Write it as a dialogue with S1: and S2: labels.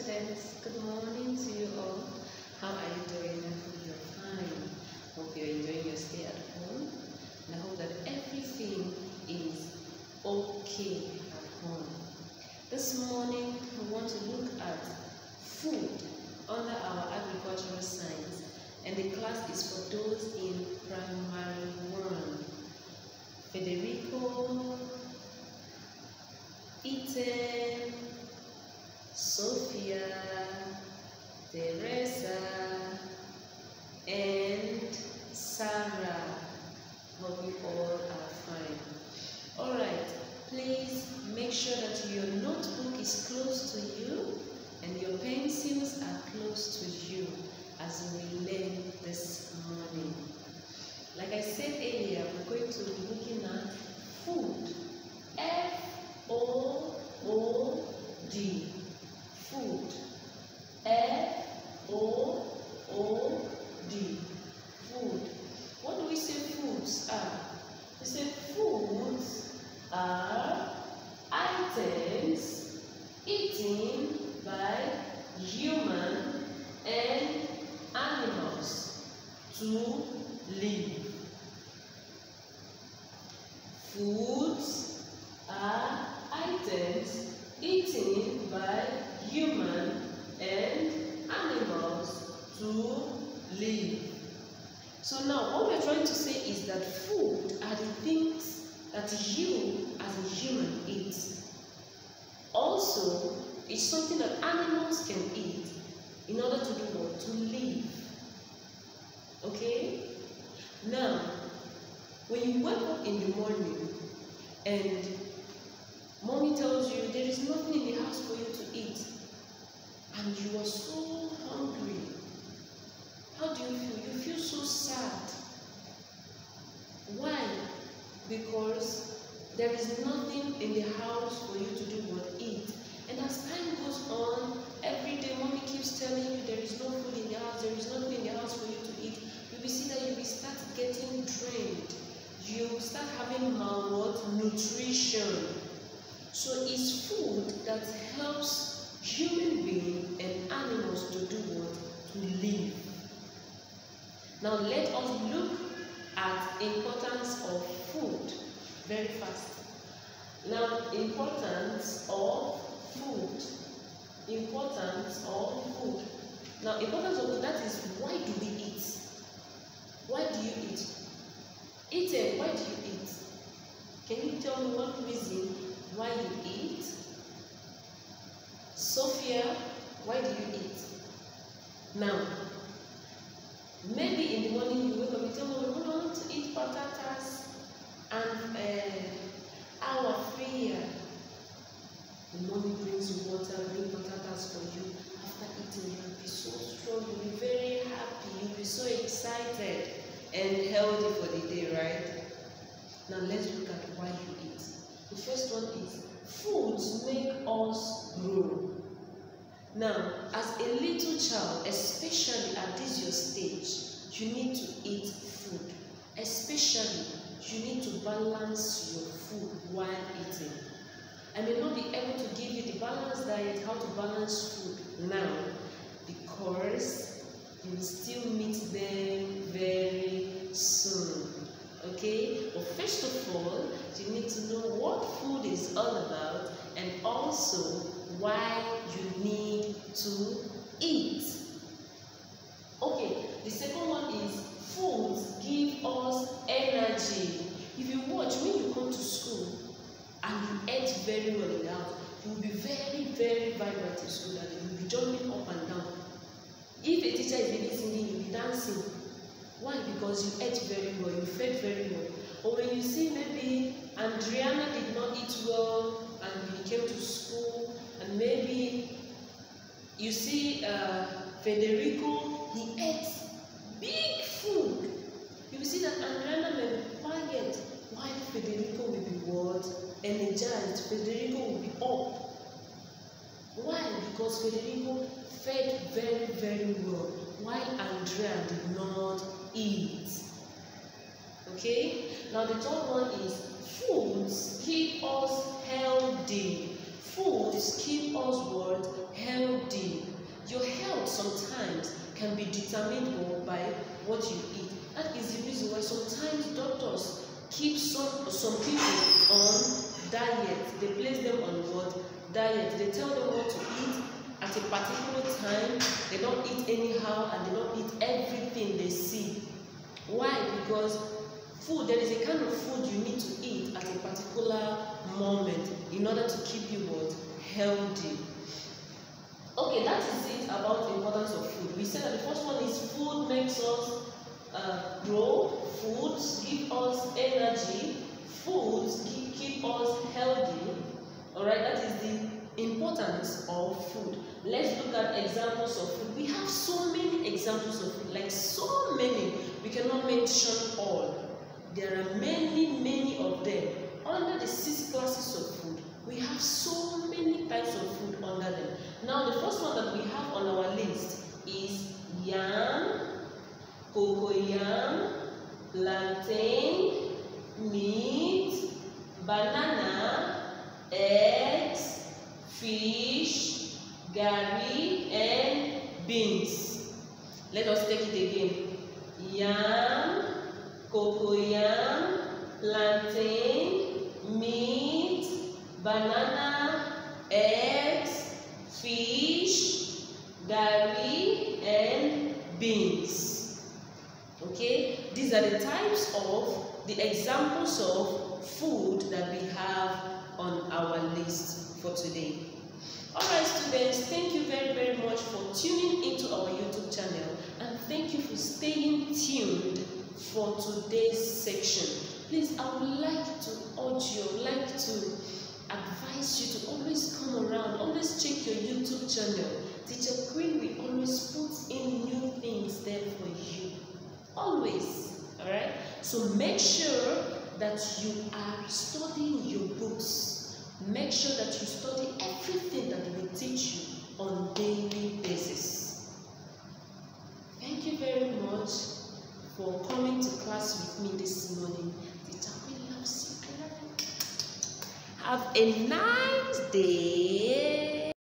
S1: students. Good morning to you all. How are you doing? I hope you're fine. Hope you're enjoying your stay at home. And I hope that everything is okay at home. This morning, we want to look at food under our agricultural science. And the class is for those in primary one. Federico, Ethan, Sophia, Teresa, and Sarah. Hope you all are fine. Alright, please make sure that your notebook is close to you and your pencils are close to you as we learn this morning. Like I said earlier, we're going to be looking at food. F O O D. Food. F O O D. Food. What do we say foods are? We say foods are items eaten by human and animals to live. Foods are items eaten by human and animals to live. So now what we're trying to say is that food are the things that you as a human eat. Also, it's something that animals can eat in order to do what? To live. Okay? Now, you wake up in the morning and mommy tells you there is nothing in the house for you to eat and you are so hungry, how do you feel? You feel so sad. Why? Because there is nothing in the house for you to do but eat. And as time goes on, every day mommy keeps telling you there is no food in the house, there is nothing in the house for you to eat. You will see that you will start getting drained. You start having malnutrition. So it's food that helps human beings and animals to do what? To live. Now let us look at importance of food very fast. Now importance of food. Importance of food. Now importance of food that is why do we eat? Why do you eat? Eating, why do you eat? Can you tell me one reason why you eat? Sophia, why do you eat? Now, maybe in the morning you wake up, you tell me, we want to eat potatoes and uh, our fear. The mommy brings you water, bring potatoes for you. After eating, you'll be so strong, you'll be very happy, you'll be so excited and healthy for the day, right? Now let's look at why you eat. The first one is foods make us grow. Now, as a little child, especially at this your stage, you need to eat food. Especially, you need to balance your food while eating. I may not be able to give you the balanced diet, how to balance food now, because you will still meet them very soon. Okay? But first of all, you need to know what food is all about and also why to eat. Okay, the second one is foods give us energy. If you watch when you come to school and you eat very well in the house, you will be very, very vibrant in school that you will be jumping up and down. If a teacher is really you will be dancing. Why? Because you ate very well, you fed very well. But when you see maybe Andriana did not eat well and he came to school, you see uh, Federico, he ate big food. You see that Andriana may be quiet, while Federico will be what? Energized. Federico will be up. Why? Because Federico fed very, very well, while Andrea did not eat. Okay? Now the third one is foods keep us healthy. Foods keep us what? Healthy. determined by what you eat. That is the reason why sometimes doctors keep some some people on diet. They place them on what diet. They tell them what to eat at a particular time. They don't eat anyhow and they don't eat everything they see. Why? Because food there is a kind of food you need to eat at a particular moment in order to keep you what healthy. Okay, that is it about the importance of food. We said that the first one is food makes us uh, grow, foods give us energy, foods keep, keep us healthy. Alright, that is the importance of food. Let's look at examples of food. We have so many examples of food, like so many. We cannot mention all. There are many, many of them. Under the six classes of food, we have so many types of food under them. Now, the first one that we have on our list is yam, cocoyam, plantain, meat, banana, eggs, fish, gari, and beans. Let us take it again. Yam, Okay, these are the types of the examples of food that we have on our list for today. Alright students, thank you very very much for tuning into our YouTube channel and thank you for staying tuned for today's section. Please, I would like to urge you, like to advise you to always come around, always check your YouTube channel. Teacher Queen will always So make sure that you are studying your books. Make sure that you study everything that we teach you on daily basis. Thank you very much for coming to class with me this morning. You. Have a nice day.